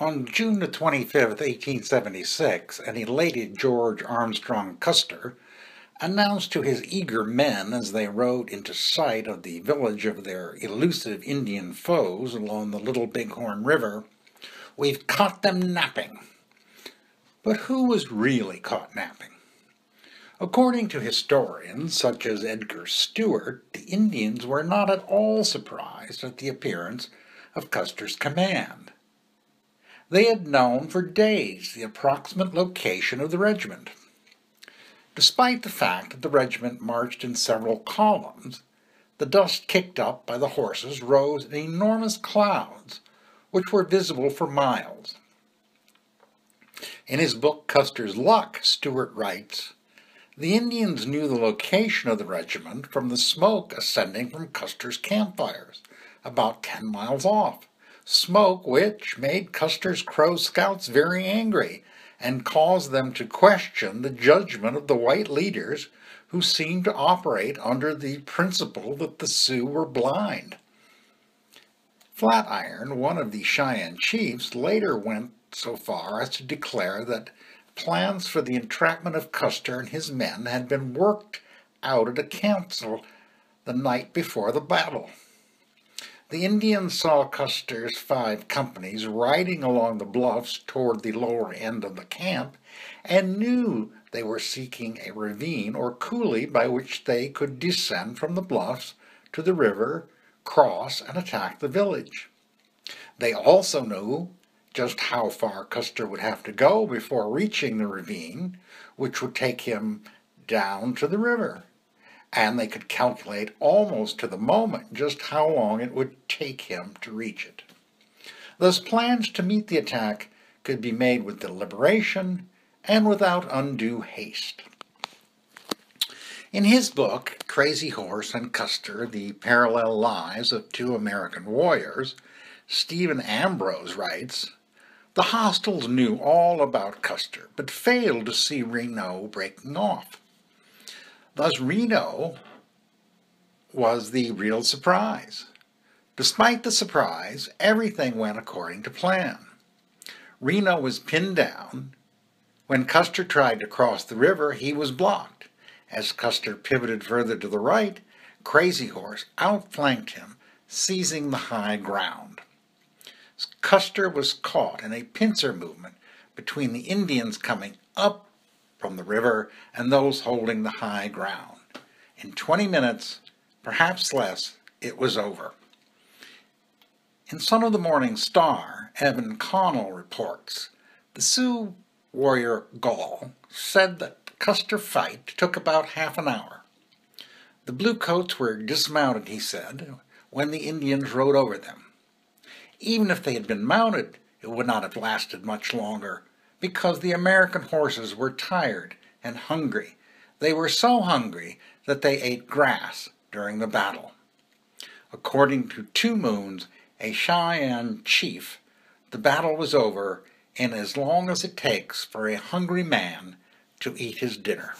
On June the 25th, 1876, an elated George Armstrong Custer announced to his eager men as they rode into sight of the village of their elusive Indian foes along the Little Bighorn River, We've caught them napping. But who was really caught napping? According to historians such as Edgar Stewart, the Indians were not at all surprised at the appearance of Custer's command. They had known for days the approximate location of the regiment. Despite the fact that the regiment marched in several columns, the dust kicked up by the horses rose in enormous clouds, which were visible for miles. In his book Custer's Luck, Stewart writes, The Indians knew the location of the regiment from the smoke ascending from Custer's campfires, about ten miles off smoke which made Custer's Crow scouts very angry and caused them to question the judgment of the white leaders who seemed to operate under the principle that the Sioux were blind. Flatiron, one of the Cheyenne chiefs, later went so far as to declare that plans for the entrapment of Custer and his men had been worked out at a council the night before the battle. The Indians saw Custer's five companies riding along the bluffs toward the lower end of the camp and knew they were seeking a ravine or coulee by which they could descend from the bluffs to the river, cross, and attack the village. They also knew just how far Custer would have to go before reaching the ravine, which would take him down to the river and they could calculate almost to the moment just how long it would take him to reach it. Thus, plans to meet the attack could be made with deliberation and without undue haste. In his book, Crazy Horse and Custer The Parallel Lives of Two American Warriors, Stephen Ambrose writes The hostiles knew all about Custer, but failed to see Reno breaking off. Thus, Reno was the real surprise. Despite the surprise, everything went according to plan. Reno was pinned down. When Custer tried to cross the river, he was blocked. As Custer pivoted further to the right, Crazy Horse outflanked him, seizing the high ground. Custer was caught in a pincer movement between the Indians coming up from the river and those holding the high ground. In 20 minutes, perhaps less, it was over. In Son of the Morning Star, Evan Connell reports the Sioux warrior Gall said that the Custer fight took about half an hour. The bluecoats were dismounted, he said, when the Indians rode over them. Even if they had been mounted, it would not have lasted much longer, because the American horses were tired and hungry. They were so hungry that they ate grass during the battle. According to Two Moons, a Cheyenne chief, the battle was over in as long as it takes for a hungry man to eat his dinner.